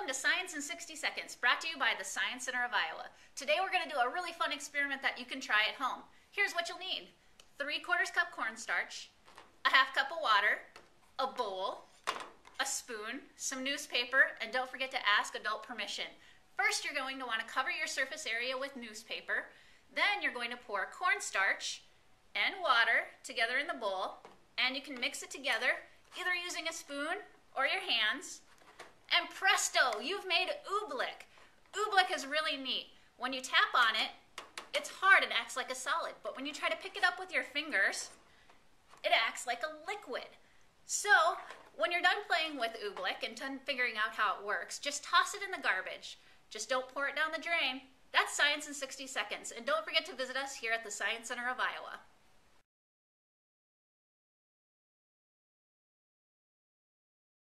Welcome to Science in 60 Seconds, brought to you by the Science Center of Iowa. Today we're going to do a really fun experiment that you can try at home. Here's what you'll need. 3 quarters cup cornstarch, a half cup of water, a bowl, a spoon, some newspaper, and don't forget to ask adult permission. First you're going to want to cover your surface area with newspaper. Then you're going to pour cornstarch and water together in the bowl, and you can mix it together either using a spoon or your hands. And presto, you've made oobleck. Oobleck is really neat. When you tap on it, it's hard and acts like a solid, but when you try to pick it up with your fingers, it acts like a liquid. So, when you're done playing with oobleck and done figuring out how it works, just toss it in the garbage. Just don't pour it down the drain. That's Science in 60 Seconds, and don't forget to visit us here at the Science Center of Iowa.